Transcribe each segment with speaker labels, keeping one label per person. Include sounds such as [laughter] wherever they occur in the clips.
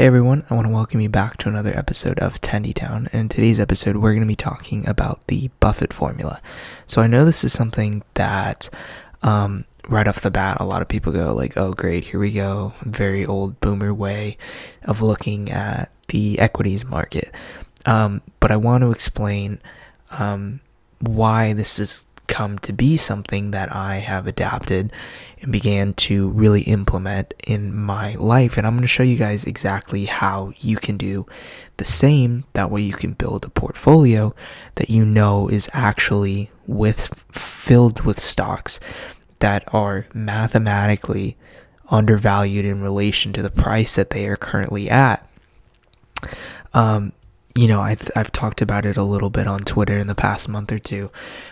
Speaker 1: Hey everyone, I want to welcome you back to another episode of Tendie Town. And in today's episode, we're going to be talking about the Buffett formula. So I know this is something that, um, right off the bat, a lot of people go like, "Oh, great, here we go." Very old boomer way of looking at the equities market. Um, but I want to explain um, why this has come to be something that I have adapted and began to really implement in my life. And I'm going to show you guys exactly how you can do the same. That way, you can build a portfolio that you know is actually with filled with stocks that are mathematically undervalued in relation to the price that they are currently at. Um, you know, I've, I've talked about it a little bit on Twitter in the past month or two,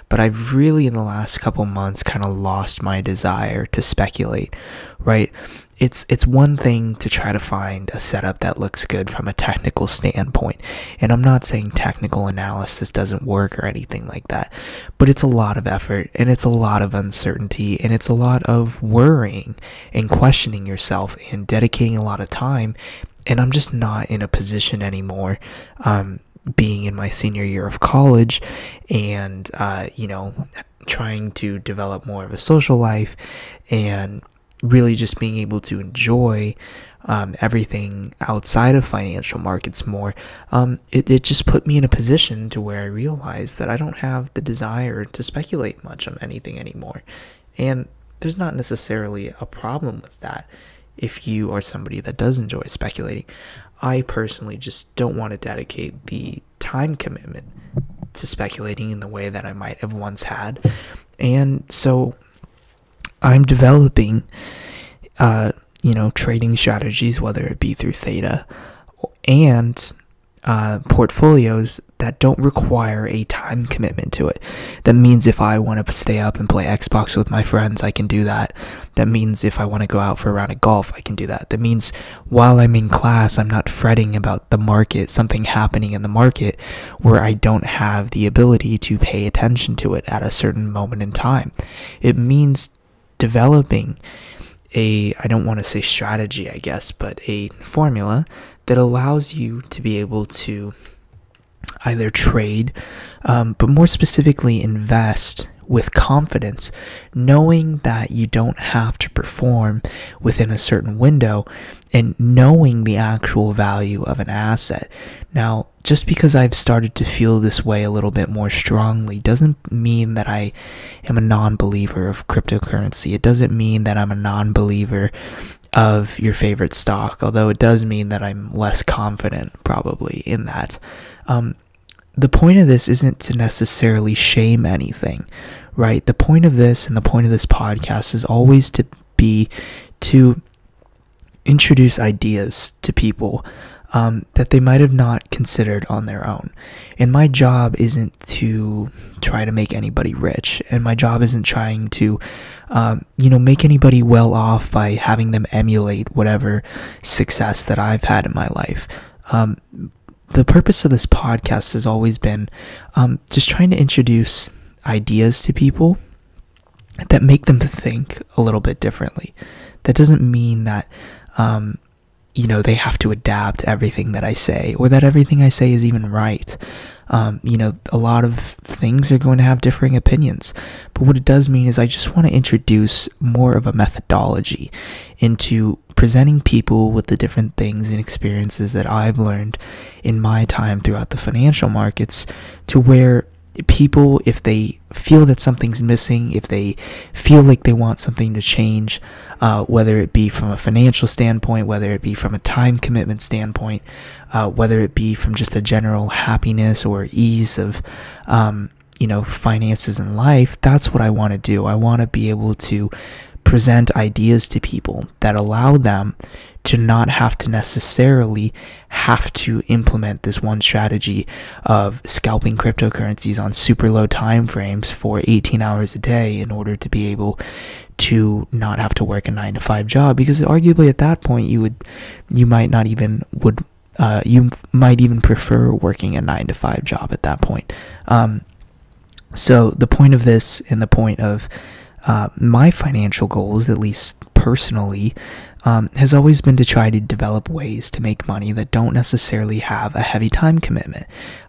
Speaker 1: but I've really, in the last couple months, kind of lost my desire to speculate, right? It's, it's one thing to try to find a setup that looks good from a technical standpoint. And I'm not saying technical analysis doesn't work or anything like that, but it's a lot of effort and it's a lot of uncertainty and it's a lot of worrying and questioning yourself and dedicating a lot of time and I'm just not in a position anymore. Um, being in my senior year of college, and uh, you know, trying to develop more of a social life, and really just being able to enjoy um, everything outside of financial markets more, um, it, it just put me in a position to where I realized that I don't have the desire to speculate much on anything anymore. And there's not necessarily a problem with that if you are somebody that does enjoy speculating. I personally just don't want to dedicate the time commitment to speculating in the way that I might have once had. And so I'm developing, uh, you know, trading strategies, whether it be through Theta and uh, portfolios that don't require a time commitment to it. That means if I want to stay up and play Xbox with my friends, I can do that. That means if I want to go out for a round of golf, I can do that. That means while I'm in class, I'm not fretting about the market, something happening in the market where I don't have the ability to pay attention to it at a certain moment in time. It means developing a, I don't want to say strategy, I guess, but a formula that allows you to be able to either trade, um, but more specifically, invest with confidence, knowing that you don't have to perform within a certain window and knowing the actual value of an asset. Now, just because I've started to feel this way a little bit more strongly doesn't mean that I am a non believer of cryptocurrency. It doesn't mean that I'm a non believer of your favorite stock, although it does mean that I'm less confident probably in that. Um, the point of this isn't to necessarily shame anything, right? The point of this and the point of this podcast is always to be to introduce ideas to people um, that they might have not considered on their own. And my job isn't to try to make anybody rich, and my job isn't trying to, um, you know, make anybody well off by having them emulate whatever success that I've had in my life. Um, the purpose of this podcast has always been um, just trying to introduce ideas to people that make them think a little bit differently. That doesn't mean that um, you know, they have to adapt everything that I say or that everything I say is even right. Um, you know, a lot of things are going to have differing opinions. But what it does mean is I just want to introduce more of a methodology into presenting people with the different things and experiences that I've learned in my time throughout the financial markets to where people, if they feel that something's missing, if they feel like they want something to change, uh, whether it be from a financial standpoint, whether it be from a time commitment standpoint, uh, whether it be from just a general happiness or ease of, um, you know, finances in life, that's what I want to do. I want to be able to present ideas to people that allow them to not have to necessarily have to implement this one strategy of scalping cryptocurrencies on super low time frames for 18 hours a day in order to be able to not have to work a 9 to 5 job. Because arguably at that point you would you might not even would uh, you might even prefer working a 9 to 5 job at that point. Um, so the point of this and the point of uh, my financial goals, at least personally, um, has always been to try to develop ways to make money that don't necessarily have a heavy time commitment.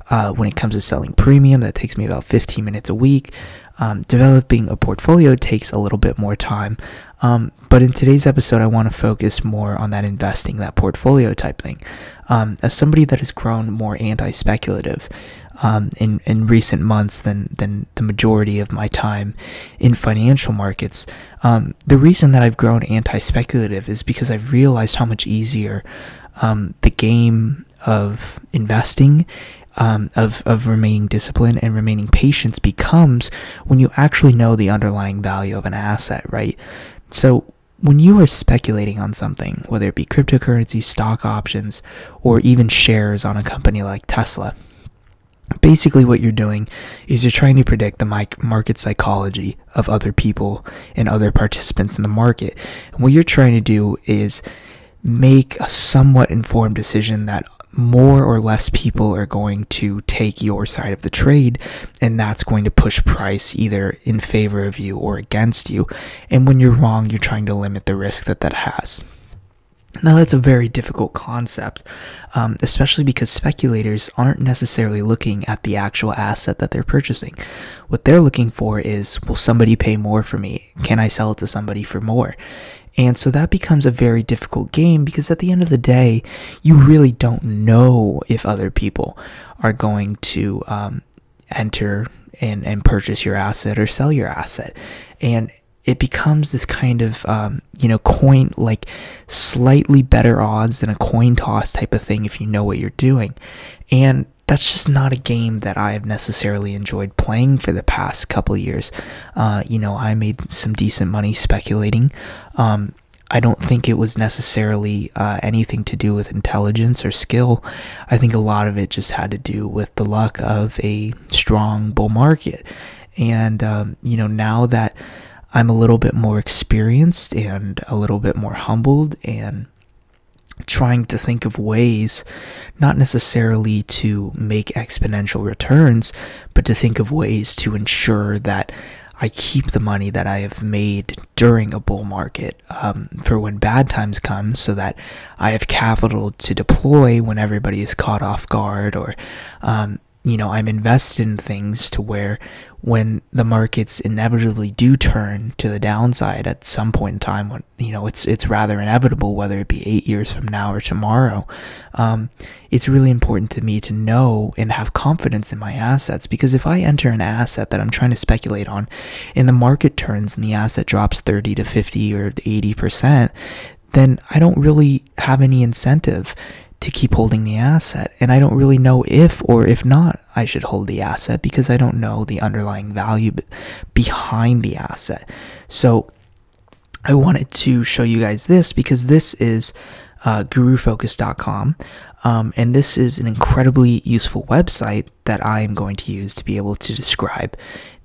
Speaker 1: Uh, when it comes to selling premium, that takes me about 15 minutes a week. Um, developing a portfolio takes a little bit more time. Um, but in today's episode, I want to focus more on that investing, that portfolio type thing. Um, as somebody that has grown more anti speculative, um, in in recent months than than the majority of my time in financial markets. Um, the reason that I've grown anti-speculative is because I've realized how much easier um, the game of investing. Um, of, of remaining disciplined and remaining patience becomes when you actually know the underlying value of an asset, right? So when you are speculating on something, whether it be cryptocurrency, stock options, or even shares on a company like Tesla, basically what you're doing is you're trying to predict the market psychology of other people and other participants in the market. And what you're trying to do is make a somewhat informed decision that more or less people are going to take your side of the trade and that's going to push price either in favor of you or against you. And when you're wrong you're trying to limit the risk that that has now, that's a very difficult concept, um, especially because speculators aren't necessarily looking at the actual asset that they're purchasing. What they're looking for is will somebody pay more for me? Can I sell it to somebody for more? And so that becomes a very difficult game because at the end of the day, you really don't know if other people are going to um, enter and, and purchase your asset or sell your asset. And it becomes this kind of um, you know coin like slightly better odds than a coin toss type of thing if you know what you're doing and that's just not a game that I've necessarily enjoyed playing for the past couple years. Uh, you know, I made some decent money speculating. Um, I don't think it was necessarily uh, anything to do with intelligence or skill. I think a lot of it just had to do with the luck of a strong bull market. And, um, you know, now that I'm a little bit more experienced and a little bit more humbled and trying to think of ways not necessarily to make exponential returns, but to think of ways to ensure that I keep the money that I have made during a bull market um, for when bad times come so that I have capital to deploy when everybody is caught off guard or um, you know, I'm invested in things to where when the markets inevitably do turn to the downside at some point in time, when you know it's it's rather inevitable, whether it be eight years from now or tomorrow, um, it's really important to me to know and have confidence in my assets. Because if I enter an asset that I'm trying to speculate on, and the market turns and the asset drops thirty to fifty or eighty percent, then I don't really have any incentive to keep holding the asset. And I don't really know if or if not I should hold the asset because I don't know the underlying value behind the asset. So I wanted to show you guys this because this is uh, gurufocus.com. Um, and this is an incredibly useful website that I am going to use to be able to describe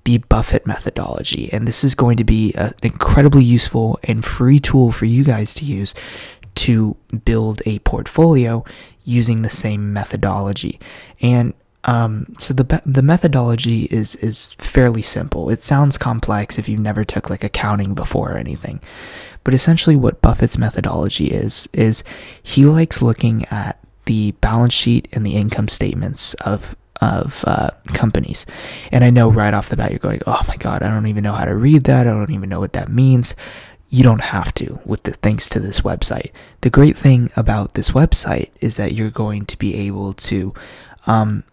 Speaker 1: the Buffett methodology. And this is going to be an incredibly useful and free tool for you guys to use to build a portfolio using the same methodology. And um, so the the methodology is is fairly simple. It sounds complex if you've never took like accounting before or anything, but essentially what Buffett's methodology is is he likes looking at the balance sheet and the income statements of of uh, companies. And I know right off the bat you're going, oh my god, I don't even know how to read that. I don't even know what that means you don't have to with the thanks to this website. The great thing about this website is that you're going to be able to um,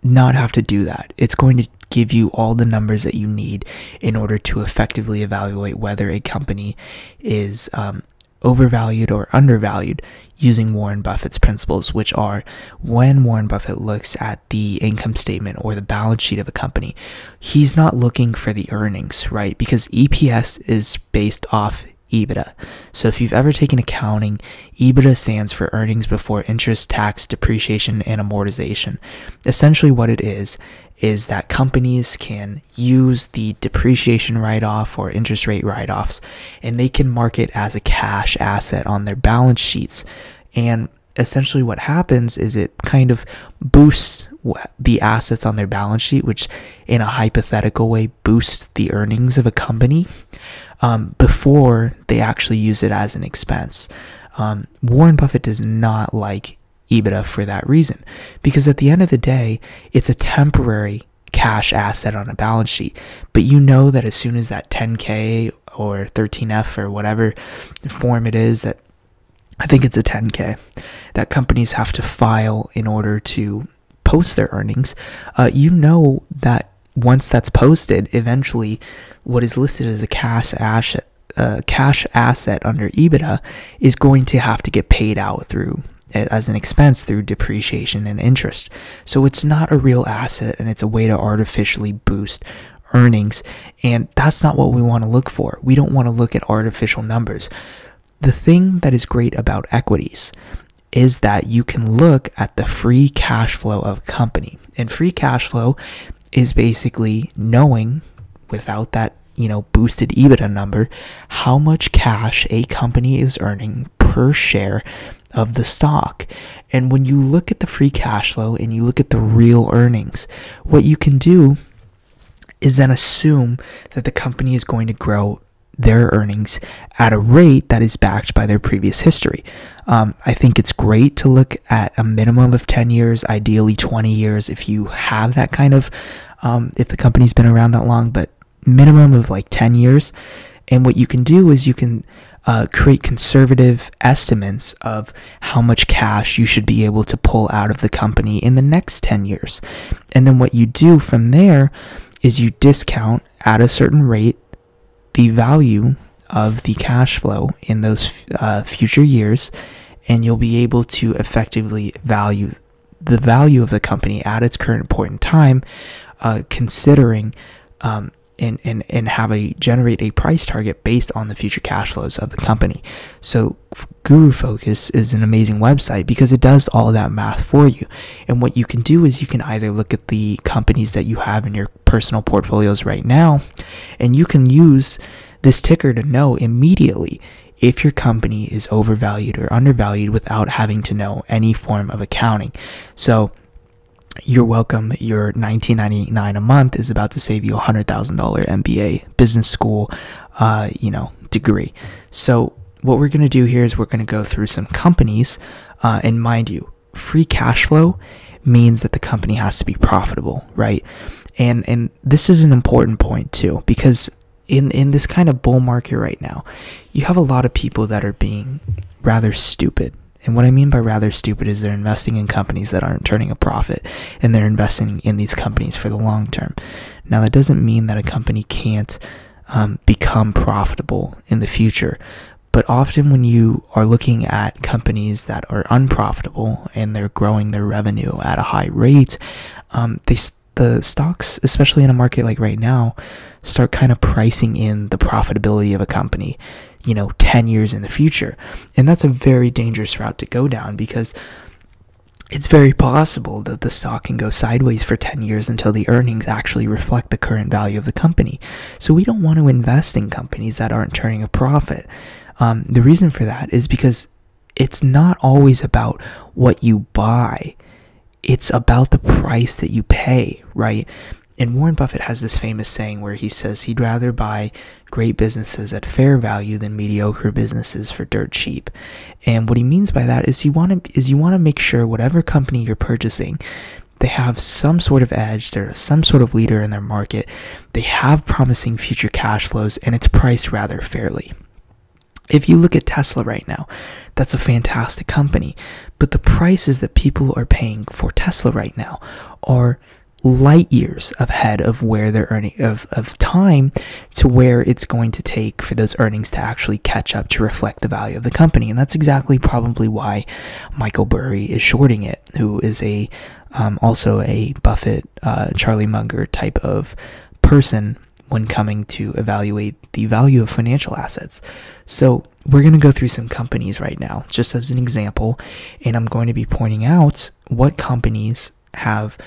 Speaker 1: not have to do that. It's going to give you all the numbers that you need in order to effectively evaluate whether a company is um, overvalued or undervalued using Warren Buffett's principles, which are when Warren Buffett looks at the income statement or the balance sheet of a company, he's not looking for the earnings, right? Because EPS is based off EBITDA. So if you've ever taken accounting, EBITDA stands for earnings before interest, tax, depreciation, and amortization. Essentially, what it is is that companies can use the depreciation write off or interest rate write offs and they can mark it as a cash asset on their balance sheets. And essentially, what happens is it kind of boosts the assets on their balance sheet, which in a hypothetical way boosts the earnings of a company. um, before they actually use it as an expense. Um, Warren Buffett does not like EBITDA for that reason, because at the end of the day, it's a temporary cash asset on a balance sheet. But you know that as soon as that 10K or 13F or whatever form it is that I think it's a 10K that companies have to file in order to post their earnings, uh, you know that once that's posted, eventually what is listed as a cash asset, uh, cash asset under EBITDA is going to have to get paid out through as an expense through depreciation and interest. So it's not a real asset and it's a way to artificially boost earnings. And that's not what we want to look for. We don't want to look at artificial numbers. The thing that is great about equities is that you can look at the free cash flow of a company. And free cash flow is basically knowing without that, you know, boosted EBITDA number, how much cash a company is earning per share of the stock. And when you look at the free cash flow and you look at the real earnings, what you can do is then assume that the company is going to grow their earnings at a rate that is backed by their previous history. Um, I think it's great to look at a minimum of 10 years, ideally 20 years if you have that kind of, um, if the company's been around that long, but minimum of like 10 years. And what you can do is you can uh, create conservative estimates of how much cash you should be able to pull out of the company in the next 10 years. And then what you do from there is you discount at a certain rate the value of the cash flow in those uh, future years, and you'll be able to effectively value the value of the company at its current point in time, uh, considering um, and, and, and have a generate a price target based on the future cash flows of the company. So Guru Focus is an amazing website because it does all that math for you. And what you can do is you can either look at the companies that you have in your personal portfolios right now and you can use this ticker to know immediately if your company is overvalued or undervalued without having to know any form of accounting. So you're welcome. Your 19.99 a month is about to save you a hundred thousand dollar MBA business school, uh, you know, degree. So what we're gonna do here is we're gonna go through some companies, uh, and mind you, free cash flow means that the company has to be profitable, right? And and this is an important point too because in in this kind of bull market right now, you have a lot of people that are being rather stupid and what I mean by rather stupid is they're investing in companies that aren't turning a profit and they're investing in these companies for the long term. Now, that doesn't mean that a company can't um, become profitable in the future. But often, when you are looking at companies that are unprofitable and they're growing their revenue at a high rate, um, they the stocks, especially in a market like right now, start kind of pricing in the profitability of a company you know, 10 years in the future. And that's a very dangerous route to go down because it's very possible that the stock can go sideways for 10 years until the earnings actually reflect the current value of the company. So we don't want to invest in companies that aren't turning a profit. Um, the reason for that is because it's not always about what you buy, it's about the price that you pay, right? And Warren Buffett has this famous saying where he says he'd rather buy great businesses at fair value than mediocre businesses for dirt cheap. And what he means by that is you want to is you want to make sure whatever company you're purchasing they have some sort of edge, they're some sort of leader in their market, they have promising future cash flows and it's priced rather fairly. If you look at Tesla right now, that's a fantastic company, but the prices that people are paying for Tesla right now are light years ahead of where they're earning of, of time to where it's going to take for those earnings to actually catch up to reflect the value of the company. And that's exactly probably why Michael Burry is shorting it, who is a um, also a Buffett, uh, Charlie Munger type of person when coming to evaluate the value of financial assets. So we're going to go through some companies right now, just as an example, and I'm going to be pointing out what companies have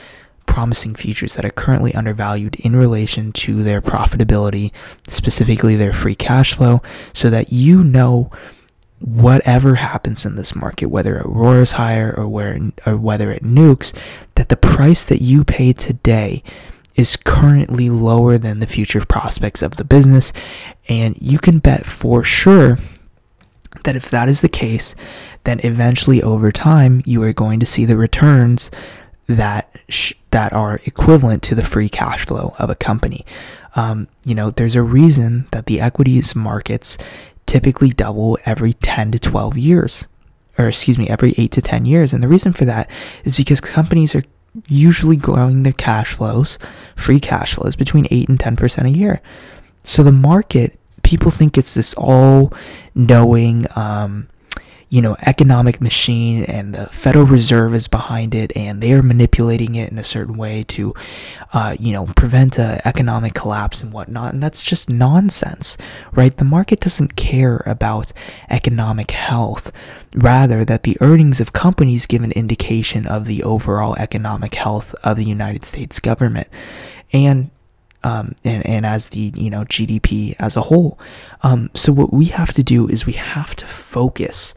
Speaker 1: promising futures that are currently undervalued in relation to their profitability, specifically their free cash flow, so that you know whatever happens in this market, whether it roars higher or where or whether it nukes, that the price that you pay today is currently lower than the future prospects of the business. And you can bet for sure that if that is the case, then eventually over time you are going to see the returns that that are equivalent to the free cash flow of a company. Um, you know, there's a reason that the equities markets typically double every 10 to 12 years, or excuse me, every 8 to 10 years. And the reason for that is because companies are usually growing their cash flows, free cash flows, between 8 and 10% a year. So the market, people think it's this all knowing, um, you know, economic machine and the Federal Reserve is behind it and they are manipulating it in a certain way to, uh, you know, prevent an economic collapse and whatnot. And that's just nonsense, right? The market doesn't care about economic health, rather, that the earnings of companies give an indication of the overall economic health of the United States government. And um, and, and as the you know GDP as a whole. Um, so what we have to do is we have to focus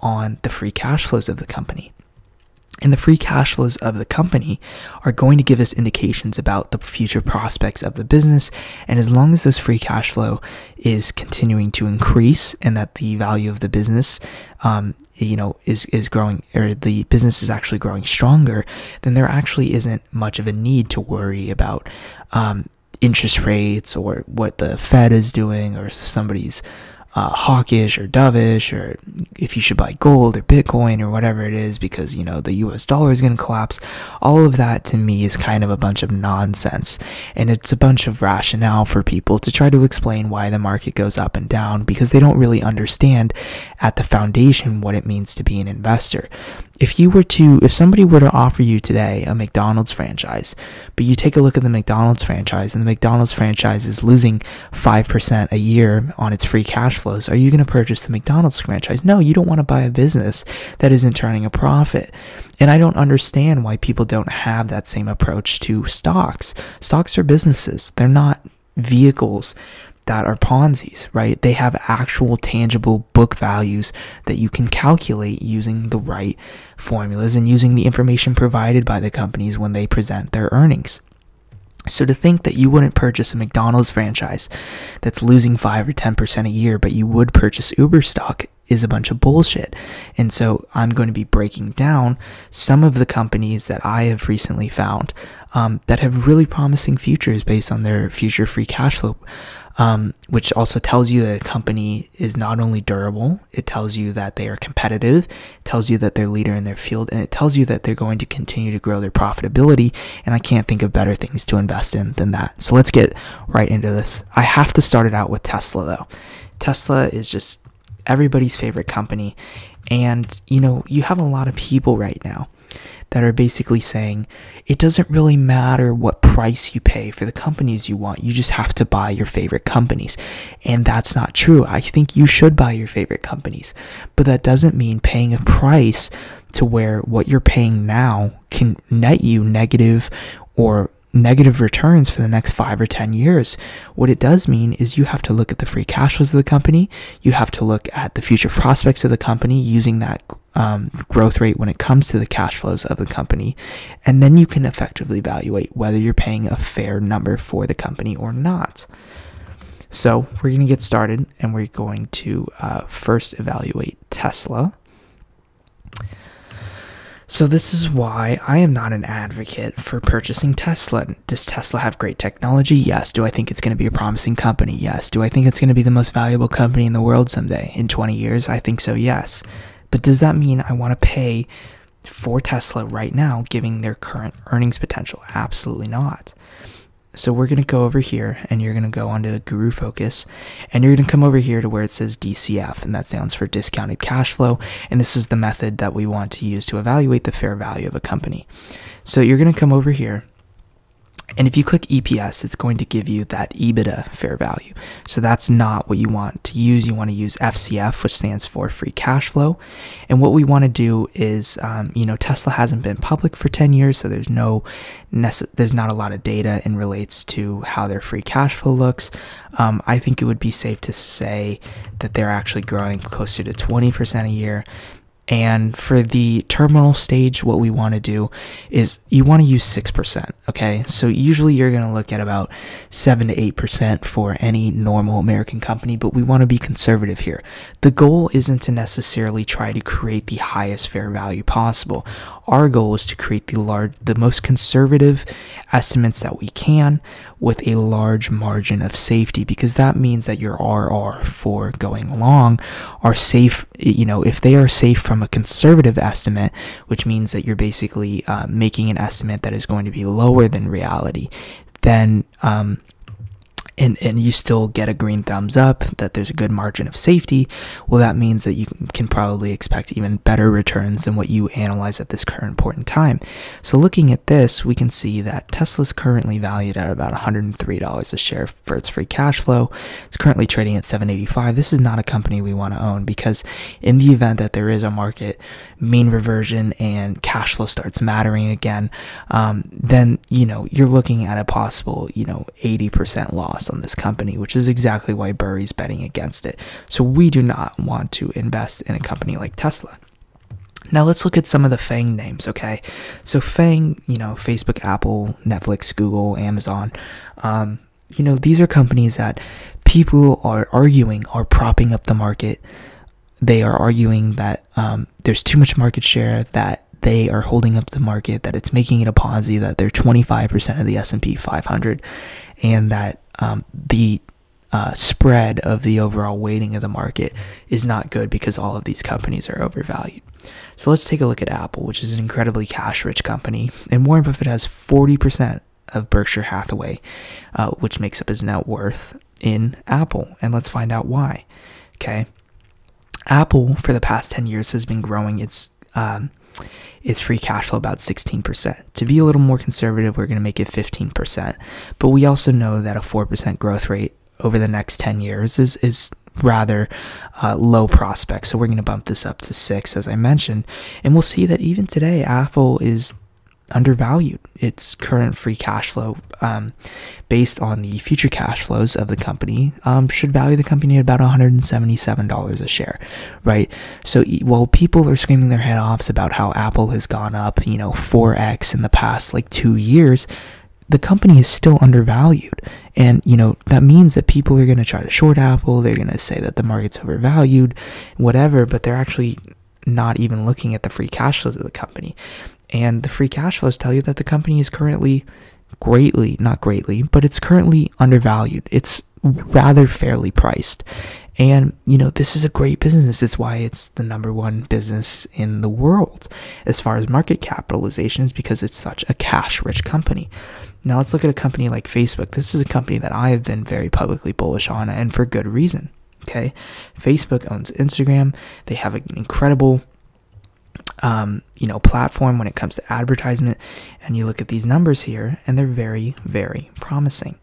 Speaker 1: on the free cash flows of the company. And the free cash flows of the company are going to give us indications about the future prospects of the business. And as long as this free cash flow is continuing to increase and that the value of the business, um, you know, is, is growing or the business is actually growing stronger, then there actually isn't much of a need to worry about um, interest rates or what the Fed is doing or somebody's uh, hawkish or dovish or if you should buy gold or Bitcoin or whatever it is because you know the US dollar is going to collapse. All of that to me is kind of a bunch of nonsense and it's a bunch of rationale for people to try to explain why the market goes up and down because they don't really understand at the foundation what it means to be an investor if you were to if somebody were to offer you today a McDonald's franchise, but you take a look at the McDonald's franchise and the McDonald's franchise is losing 5% a year on its free cash flows, are you going to purchase the McDonald's franchise? No, you don't want to buy a business that isn't turning a profit. And I don't understand why people don't have that same approach to stocks. Stocks are businesses. They're not vehicles that are Ponzi's, right? They have actual tangible book values that you can calculate using the right formulas and using the information provided by the companies when they present their earnings. So to think that you wouldn't purchase a McDonald's franchise that's losing 5 or 10% a year, but you would purchase Uber stock is a bunch of bullshit. And so I'm going to be breaking down some of the companies that I have recently found um, that have really promising futures based on their future free cash flow um, which also tells you that a company is not only durable, it tells you that they are competitive, it tells you that they're leader in their field, and it tells you that they're going to continue to grow their profitability. And I can't think of better things to invest in than that. So let's get right into this. I have to start it out with Tesla though. Tesla is just everybody's favorite company. And, you know, you have a lot of people right now that are basically saying it doesn't really matter what price you pay for the companies you want. You just have to buy your favorite companies. And that's not true. I think you should buy your favorite companies. But that doesn't mean paying a price to where what you're paying now can net you negative or negative returns for the next five or 10 years. What it does mean is you have to look at the free cash flows of the company. You have to look at the future prospects of the company using that um, growth rate when it comes to the cash flows of the company. And then you can effectively evaluate whether you're paying a fair number for the company or not. So we're going to get started and we're going to uh, first evaluate Tesla. So, this is why I am not an advocate for purchasing Tesla. Does Tesla have great technology? Yes. Do I think it's going to be a promising company? Yes. Do I think it's going to be the most valuable company in the world someday in 20 years? I think so, yes. But does that mean I want to pay for Tesla right now, giving their current earnings potential? Absolutely not. So we're going to go over here and you're going to go onto Guru Focus and you're going to come over here to where it says DCF and that stands for discounted cash flow. And this is the method that we want to use to evaluate the fair value of a company. So you're going to come over here and if you click EPS, it's going to give you that EBITDA fair value. So that's not what you want to use. You want to use FCF, which stands for free cash flow. And what we want to do is, um, you know, Tesla hasn't been public for 10 years, so there's no, there's not a lot of data in relates to how their free cash flow looks. Um, I think it would be safe to say that they're actually growing closer to 20% a year And for the terminal stage, what we want to do is you want to use 6%. Okay. So usually you're going to look at about 7 to 8% for any normal American company, but we want to be conservative here. The goal isn't to necessarily try to create the highest fair value possible. Our goal is to create the large, the most conservative estimates that we can with a large margin of safety because that means that your RR for going long are safe. You know, if they are safe from a conservative estimate, which means that you're basically uh, making an estimate that is going to be lower than reality, then um, and, and you still get a green thumbs up that there's a good margin of safety, well, that means that you can probably expect even better returns than what you analyze at this current point in time. So, looking at this, we can see that Tesla's currently valued at about $103 a share for its free cash flow. It's currently trading at 785. This is not a company we want to own because, in the event that there is a market mean reversion and cash flow starts mattering again, um, then you know you're looking at a possible you know 80% loss on this company, which is exactly why Burry's betting against it. So we do not want to invest in a company like Tesla. Now let's look at some of the FANG names, okay? So FANG, you know, Facebook, Apple, Netflix, Google, Amazon, um, you know, these are companies that people are arguing are propping up the market. They are arguing that um, there's too much market share, that they are holding up the market, that it's making it a Ponzi, that they're 25% of the S&P 500, and that um, the uh, spread of the overall weighting of the market is not good because all of these companies are overvalued. So let's take a look at Apple, which is an incredibly cash rich company. And Warren Buffett has 40% of Berkshire Hathaway, uh, which makes up his net worth in Apple. And let's find out why. Okay. Apple, for the past 10 years, has been growing its um, is free cash flow about 16%. To be a little more conservative, we're going to make it 15%. But we also know that a 4% growth rate over the next 10 years is, is rather uh, low prospect. So we're going to bump this up to 6 as I mentioned, and we'll see that even today Apple is undervalued. Its current free cash flow, um, based on the future cash flows of the company, um, should value the company at about $177 a share, right? So while people are screaming their head offs about how Apple has gone up, you know, 4x in the past like two years, the company is still undervalued. And, you know, that means that people are going to try to short Apple. They're going to say that the market's overvalued, whatever, but they're actually not even looking at the free cash flows of the company. And the free cash flows tell you that the company is currently greatly, not greatly, but it's currently undervalued. It's rather fairly priced. And, you know, this is a great business. It's why it's the number one business in the world as far as market capitalization is because it's such a cash rich company. Now let's look at a company like Facebook. This is a company that I have been very publicly bullish on and for good reason. Okay. Facebook owns Instagram. They have an incredible um, you know, platform when it comes to advertisement. And you look at these numbers here, and they're very, very promising.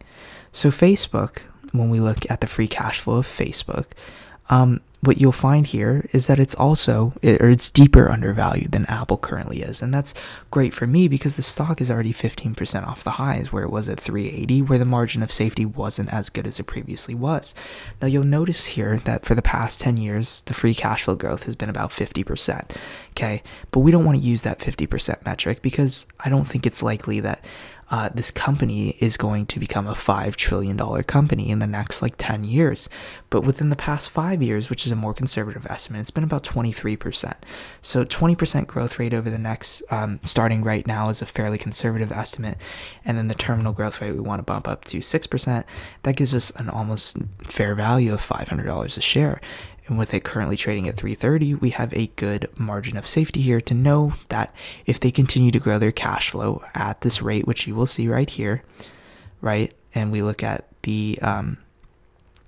Speaker 1: So, Facebook, when we look at the free cash flow of Facebook, um, what you'll find here is that it's also or it's deeper undervalued than Apple currently is, and that's great for me because the stock is already 15% off the highs where it was at 380, where the margin of safety wasn't as good as it previously was. Now you'll notice here that for the past 10 years, the free cash flow growth has been about 50%. Okay, but we don't want to use that 50% metric because I don't think it's likely that uh, this company is going to become a $5 trillion company in the next like 10 years. But within the past five years, which is a more conservative estimate, it's been about 23%. So 20% growth rate over the next, um, starting right now, is a fairly conservative estimate. And then the terminal growth rate we want to bump up to 6%. That gives us an almost fair value of $500 a share. And with it currently trading at 330, we have a good margin of safety here to know that if they continue to grow their cash flow at this rate, which you will see right here, right? And we look at the um,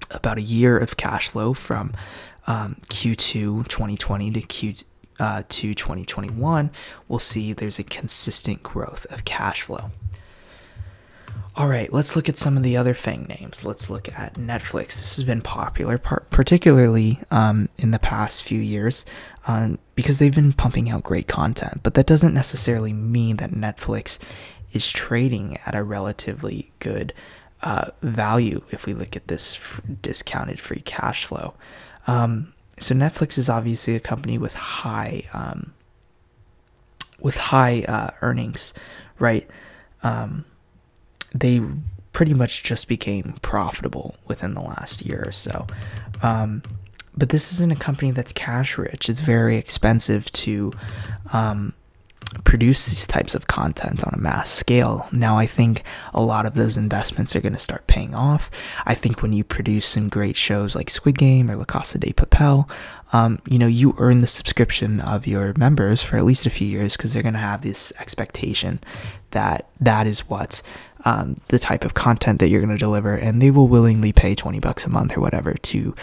Speaker 1: about a year of cash flow from um, Q2 2020 to Q2 uh, 2021, we'll see there's a consistent growth of cash flow. All right, let's look at some of the other Fang names. Let's look at Netflix. This has been popular, particularly um, in the past few years, um, because they've been pumping out great content. But that doesn't necessarily mean that Netflix is trading at a relatively good uh, value if we look at this discounted free cash flow. Um, so Netflix is obviously a company with high um, with high uh, earnings, right? Um, they pretty much just became profitable within the last year or so. Um, but this isn't a company that's cash rich. It's very expensive to um, produce these types of content on a mass scale. Now, I think a lot of those investments are going to start paying off. I think when you produce some great shows like Squid Game or La Casa de Papel, um, you know, you earn the subscription of your members for at least a few years because they're going to have this expectation that that is what um, the type of content that you're going to deliver, and they will willingly pay 20 bucks a month or whatever to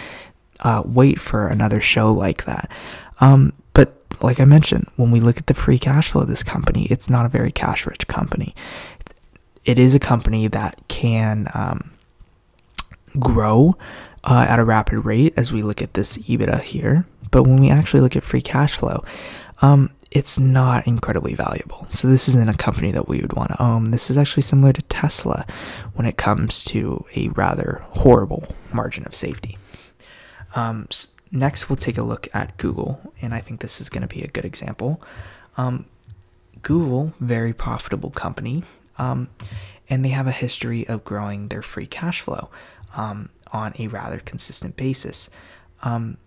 Speaker 1: uh, wait for another show like that. Um, but like I mentioned, when we look at the free cash flow of this company, it's not a very cash rich company. It is a company that can um, grow uh, at a rapid rate as we look at this EBITDA here. But when we actually look at free cash flow, um, it's not incredibly valuable. So this isn't a company that we would want to own. This is actually similar to Tesla when it comes to a rather horrible margin of safety. Um, next, we'll take a look at Google, and I think this is going to be a good example. Um, Google, very profitable company, um, and they have a history of growing their free cash flow um, on a rather consistent basis. Um,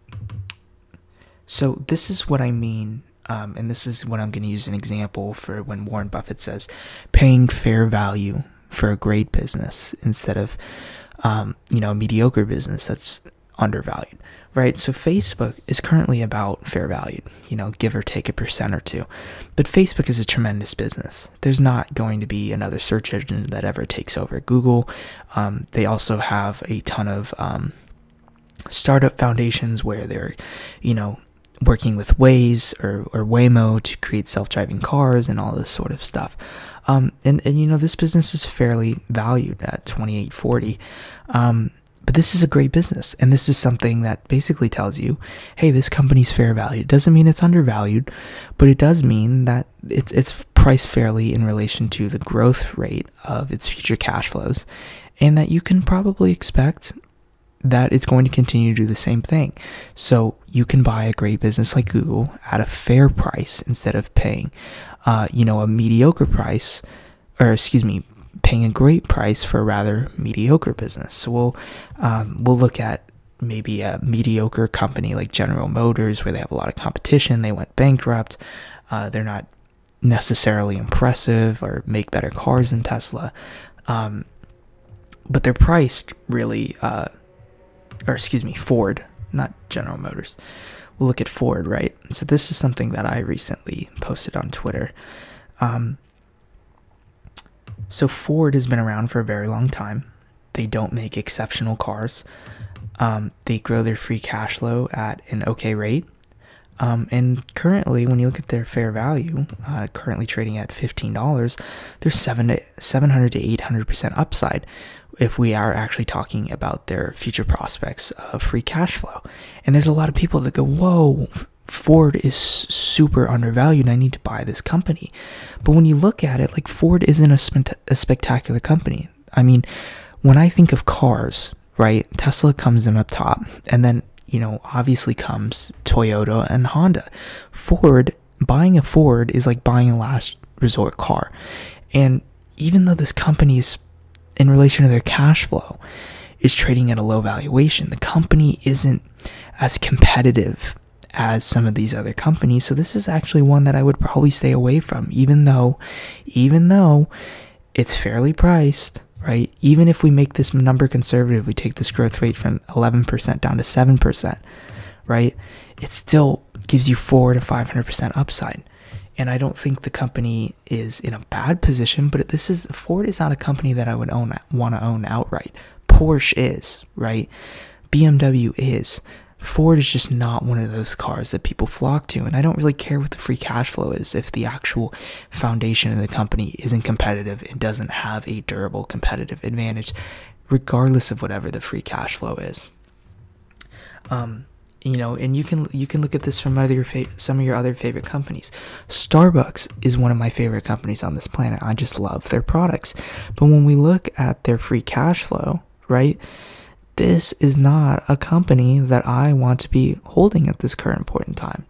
Speaker 1: so this is what I mean, um, and this is what I'm going to use an example for when Warren Buffett says paying fair value for a great business instead of you know a mediocre business that's undervalued, right? So Facebook is currently about fair value, you know, give or take a percent or two. But Facebook is a tremendous business. There's not going to be another search engine that ever takes over Google. Um, they also have a ton of um, startup foundations where they're, you know, working with Waze or, or Waymo to create self-driving cars and all this sort of stuff. Um, and, and you know this business is fairly valued at 2840 um, but this is a great business, and this is something that basically tells you, hey, this company's fair value. It doesn't mean it's undervalued, but it does mean that it's it's priced fairly in relation to the growth rate of its future cash flows, and that you can probably expect that it's going to continue to do the same thing. So you can buy a great business like Google at a fair price instead of paying, uh, you know, a mediocre price, or excuse me, paying a great price for a rather mediocre business. So we'll um, we'll look at maybe a mediocre company like General Motors, where they have a lot of competition. They went bankrupt. Uh, they're not necessarily impressive or make better cars than Tesla, um, but they're priced really, uh, or excuse me, Ford, not General Motors. We'll look at Ford, right? So this is something that I recently posted on Twitter. Um, so Ford has been around for a very long time. They don't make exceptional cars. Um, they grow their free cash flow at an okay rate. Um, and currently, when you look at their fair value, uh, currently trading at fifteen dollars, there's seven to seven hundred to eight hundred percent upside if we are actually talking about their future prospects of free cash flow. And there's a lot of people that go, "Whoa, Ford is super undervalued. I need to buy this company. But when you look at it, like Ford isn't a, a spectacular company. I mean, when I think of cars, right, Tesla comes in up top, and then, you know, obviously comes Toyota and Honda. Ford, buying a Ford is like buying a last resort car. And even though this company is, in relation to their cash flow, is trading at a low valuation, the company isn't as competitive as some of these other companies. So this is actually one that I would probably stay away from, even though, even though it's fairly priced, right? Even if we make this number conservative, we take this growth rate from 11% down to 7%, right? It still gives you four to 500% upside. And I don't think the company is in a bad position, but this is Ford is not a company that I would own want to own outright. Porsche is, right? BMW is. Ford is just not one of those cars that people flock to. And I don't really care what the free cash flow is if the actual foundation of the company isn't competitive and doesn't have a durable competitive advantage, regardless of whatever the free cash flow is. Um, you know, and you can you can look at this from other some of your other favorite companies. Starbucks is one of my favorite companies on this planet. I just love their products. But when we look at their free cash flow, right? this is not a company that I want to be holding at this current point in time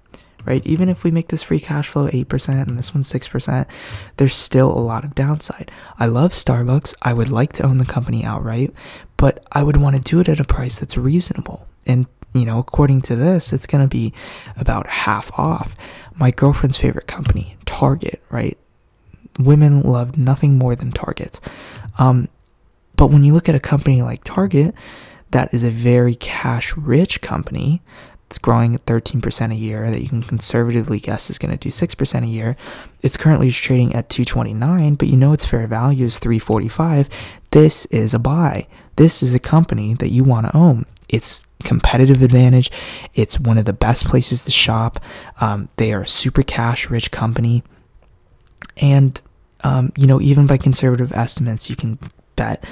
Speaker 1: right? Even if we make this free cash flow 8% and this one 6%, there's still a lot of downside. I love Starbucks. I would like to own the company outright, but I would want to do it at a price that's reasonable. And, you know, according to this, it's going to be about half off. My girlfriend's favorite company, Target, right? Women love nothing more than Target. Um, but when you look at a company like Target, that is a very cash rich company it's growing at 13% a year that you can conservatively guess is going to do 6% a year. It's currently trading at 229, but you know its fair value is 345. This is a buy. This is a company that you want to own. It's competitive advantage. It's one of the best places to shop. Um, they are a super cash rich company. And, um, you know, even by conservative estimates, you can bet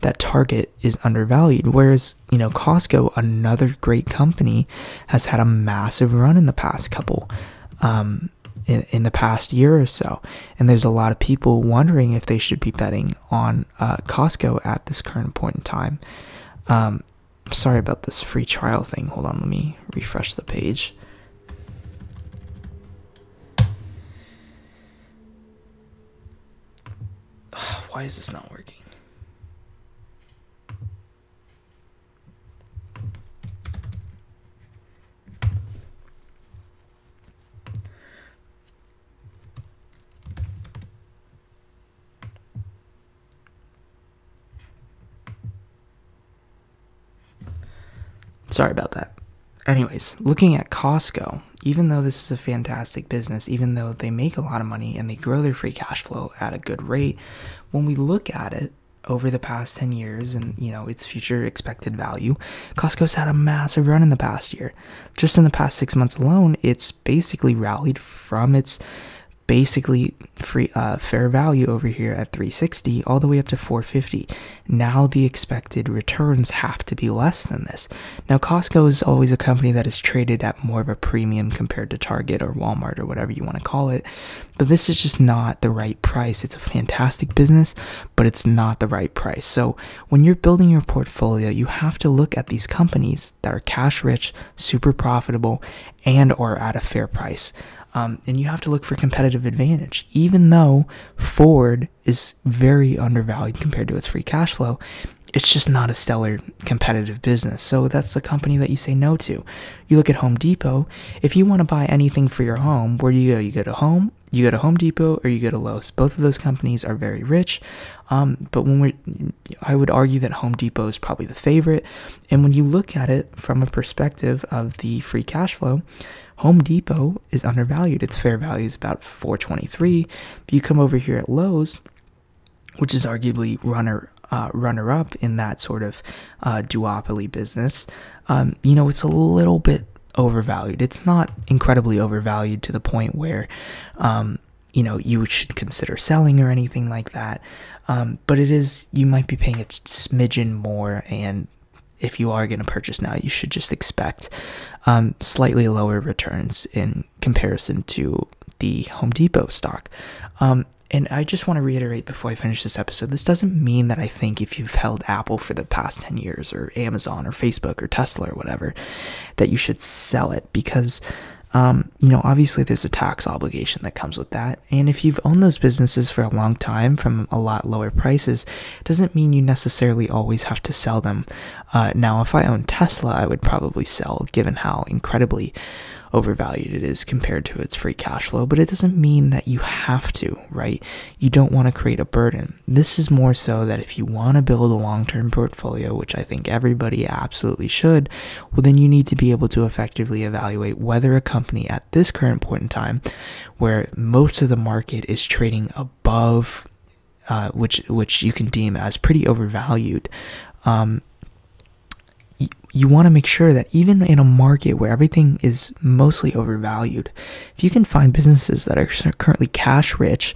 Speaker 1: that Target is undervalued. Whereas, you know, Costco, another great company, has had a massive run in the past couple, um, in, in the past year or so. And there's a lot of people wondering if they should be betting on uh, Costco at this current point in time. Um, sorry about this free trial thing. Hold on, let me refresh the page. [sighs] Why is this not working? Sorry about that. Anyways, looking at Costco, even though this is a fantastic business, even though they make a lot of money and they grow their free cash flow at a good rate, when we look at it over the past 10 years and you know its future expected value, Costco's had a massive run in the past year. Just in the past 6 months alone, it's basically rallied from its basically free uh, fair value over here at 360 all the way up to 450 now the expected returns have to be less than this. Now costco is always a company that is traded at more of a premium compared to target or walmart or whatever you want to call it. But this is just not the right price. It's a fantastic business but it's not the right price. So when you're building your portfolio you have to look at these companies that are cash rich super profitable and or at a fair price um, and you have to look for competitive advantage. Even though Ford is very undervalued compared to its free cash flow, it's just not a stellar competitive business. So that's a company that you say no to. You look at Home Depot. If you want to buy anything for your home, where do you go? You go to Home, you go to Home Depot, or you go to Lowe's. Both of those companies are very rich. Um, but when we, I would argue that Home Depot is probably the favorite. And when you look at it from a perspective of the free cash flow, Home Depot is undervalued. Its fair value is about 423. But you come over here at Lowe's, which is arguably runner uh, runner up in that sort of uh, duopoly business. Um, you know, it's a little bit overvalued. It's not incredibly overvalued to the point where, um, you know, you should consider selling or anything like that. Um, but it is, you might be paying a smidgen more and if you are going to purchase now, you should just expect um, slightly lower returns in comparison to the Home Depot stock. Um, and I just want to reiterate before I finish this episode this doesn't mean that I think if you've held Apple for the past 10 years, or Amazon, or Facebook, or Tesla, or whatever, that you should sell it because um, you know, obviously there's a tax obligation that comes with that. And if you've owned those businesses for a long time from a lot lower prices, doesn't mean you necessarily always have to sell them. Uh, now, if I own Tesla, I would probably sell, given how incredibly overvalued it is compared to its free cash flow, but it doesn't mean that you have to, right? You don't want to create a burden. This is more so that if you want to build a long term portfolio, which I think everybody absolutely should, well, then you need to be able to effectively evaluate whether a company at this current point in time, where most of the market is trading above. Uh, which which you can deem as pretty overvalued, um, you want to make sure that even in a market where everything is mostly overvalued, if you can find businesses that are currently cash rich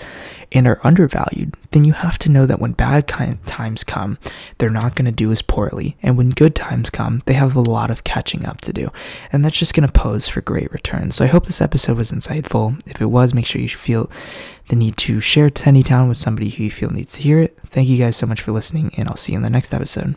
Speaker 1: and are undervalued, then you have to know that when bad times come, they're not going to do as poorly. And when good times come, they have a lot of catching up to do. And that's just going to pose for great returns. So I hope this episode was insightful. If it was, make sure you feel the need to share Tendie Town with somebody who you feel needs to hear it. Thank you guys so much for listening, and I'll see you in the next episode.